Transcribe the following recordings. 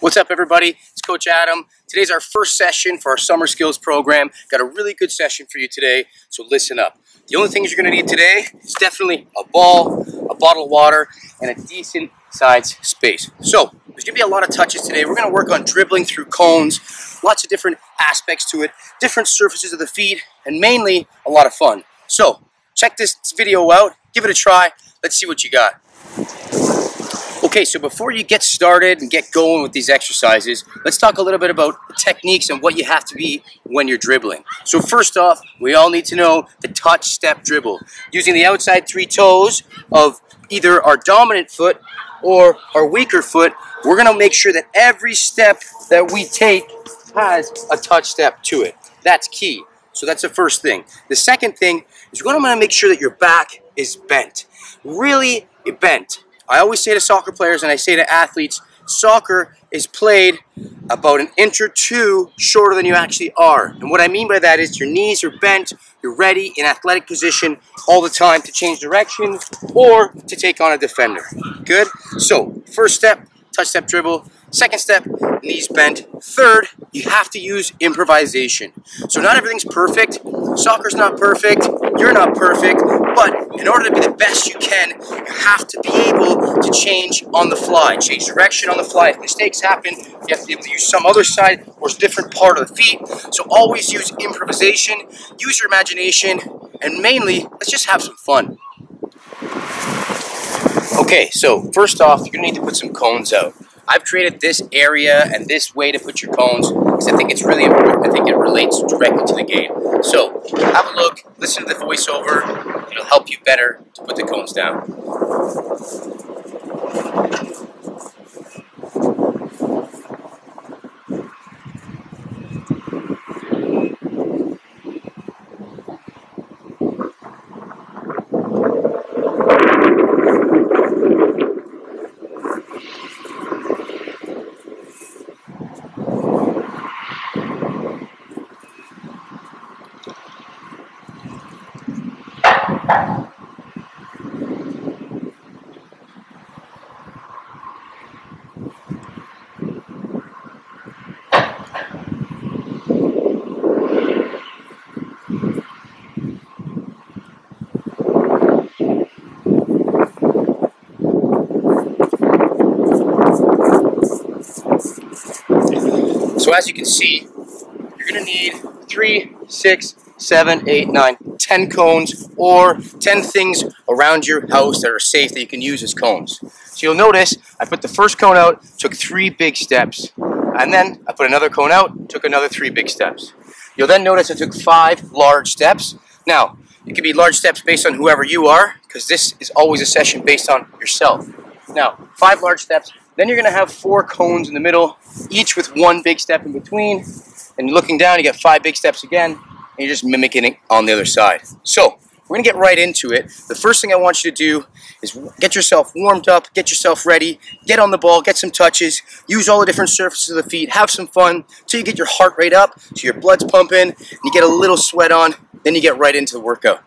What's up, everybody? It's Coach Adam. Today's our first session for our summer skills program. Got a really good session for you today, so listen up. The only things you're going to need today is definitely a ball, a bottle of water, and a decent sized space. So, there's going to be a lot of touches today. We're going to work on dribbling through cones, lots of different aspects to it, different surfaces of the feet, and mainly a lot of fun. So, check this video out, give it a try, let's see what you got. Okay, so before you get started and get going with these exercises, let's talk a little bit about techniques and what you have to be when you're dribbling. So first off, we all need to know the touch step dribble. Using the outside three toes of either our dominant foot or our weaker foot, we're gonna make sure that every step that we take has a touch step to it. That's key. So that's the first thing. The second thing is we're gonna make sure that your back is bent. Really bent. I always say to soccer players and I say to athletes, soccer is played about an inch or two shorter than you actually are. And what I mean by that is your knees are bent, you're ready in athletic position all the time to change direction or to take on a defender. Good? So, first step, touch step dribble. Second step, knees bent. Third, you have to use improvisation. So not everything's perfect. Soccer's not perfect. You're not perfect. But in order to be the best you can, you have to be able to change on the fly, change direction on the fly. If mistakes happen, you have to be able to use some other side or different part of the feet. So always use improvisation, use your imagination, and mainly, let's just have some fun. Okay, so first off, you're gonna need to put some cones out. I've created this area and this way to put your cones because I think it's really important. I think it relates directly to the game. So have a look, listen to the voiceover. It'll help you better to put the cones down. So as you can see, you're gonna need three, six, seven, eight, nine, ten cones or 10 things around your house that are safe that you can use as cones. So you'll notice I put the first cone out, took three big steps, and then I put another cone out, took another three big steps. You'll then notice I took five large steps. Now, it can be large steps based on whoever you are, because this is always a session based on yourself. Now, five large steps, then you're gonna have four cones in the middle, each with one big step in between. And looking down, you get five big steps again, and you're just mimicking it on the other side. So, we're gonna get right into it. The first thing I want you to do is get yourself warmed up, get yourself ready, get on the ball, get some touches, use all the different surfaces of the feet, have some fun, till you get your heart rate up, so your blood's pumping, and you get a little sweat on, then you get right into the workout.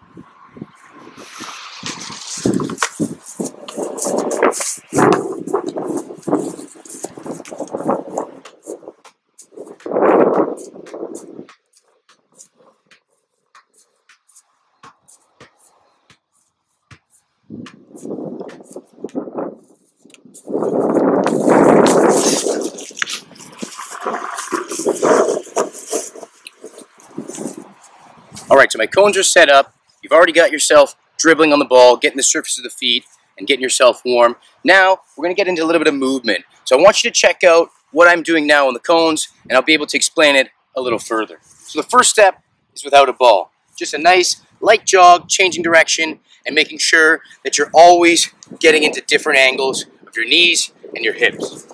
All right, so my cones are set up. You've already got yourself dribbling on the ball, getting the surface of the feet, and getting yourself warm. Now, we're gonna get into a little bit of movement. So I want you to check out what I'm doing now on the cones, and I'll be able to explain it a little further. So the first step is without a ball. Just a nice light jog, changing direction, and making sure that you're always getting into different angles of your knees and your hips.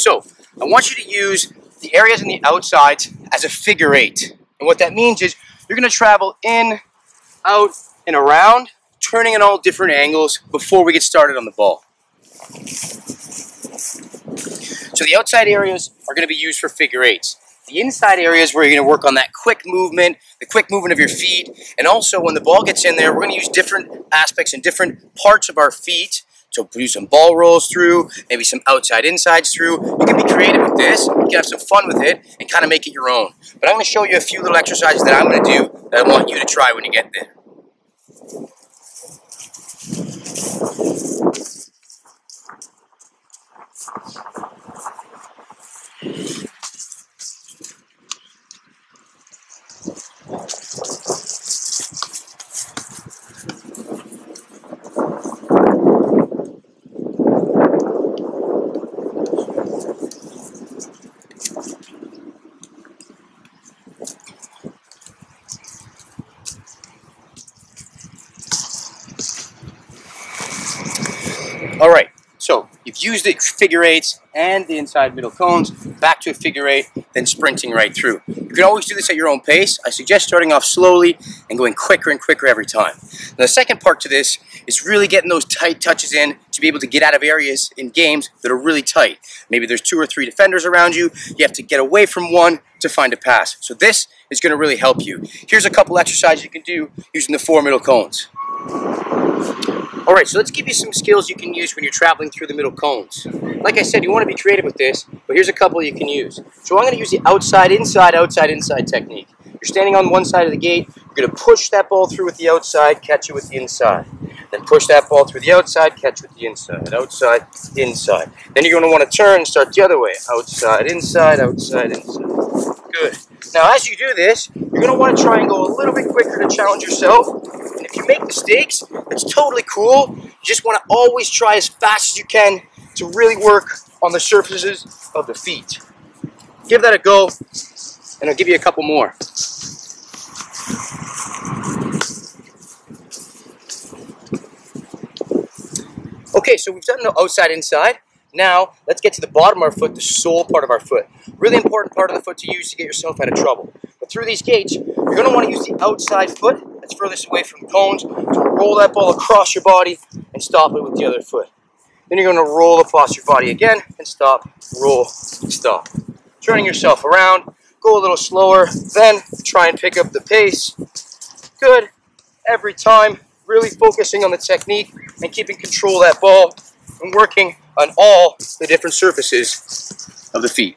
So, I want you to use the areas on the outside as a figure eight. And what that means is you're gonna travel in, out, and around, turning in all different angles before we get started on the ball. So the outside areas are gonna be used for figure eights. The inside areas where you're gonna work on that quick movement, the quick movement of your feet, and also when the ball gets in there, we're gonna use different aspects and different parts of our feet to do some ball rolls through, maybe some outside insides through. You can be creative with this, you can have some fun with it, and kind of make it your own. But I'm gonna show you a few little exercises that I'm gonna do that I want you to try when you get there. All right, so you've used the figure eights and the inside middle cones, back to a figure eight, then sprinting right through. You can always do this at your own pace. I suggest starting off slowly and going quicker and quicker every time. Now the second part to this is really getting those tight touches in to be able to get out of areas in games that are really tight. Maybe there's two or three defenders around you, you have to get away from one to find a pass. So this is gonna really help you. Here's a couple exercises you can do using the four middle cones. All right, so let's give you some skills you can use when you're traveling through the middle cones. Like I said, you want to be creative with this, but here's a couple you can use. So I'm going to use the outside, inside, outside, inside technique. You're standing on one side of the gate, you're going to push that ball through with the outside, catch it with the inside. Then push that ball through the outside, catch with the inside, outside, inside. Then you're going to want to turn and start the other way. Outside, inside, outside, inside. Good. Now as you do this, you're going to want to try and go a little bit quicker to challenge yourself. Make mistakes, that's totally cool. You just want to always try as fast as you can to really work on the surfaces of the feet. Give that a go, and I'll give you a couple more. Okay, so we've done the outside, inside. Now, let's get to the bottom of our foot, the sole part of our foot. Really important part of the foot to use to get yourself out of trouble. But through these gates, you're going to want to use the outside foot that's furthest away from cones to roll that ball across your body and stop it with the other foot. Then you're going to roll across your body again and stop, roll, stop. Turning yourself around, go a little slower, then try and pick up the pace. Good. Every time, really focusing on the technique and keeping control of that ball and working on all the different surfaces of the feet.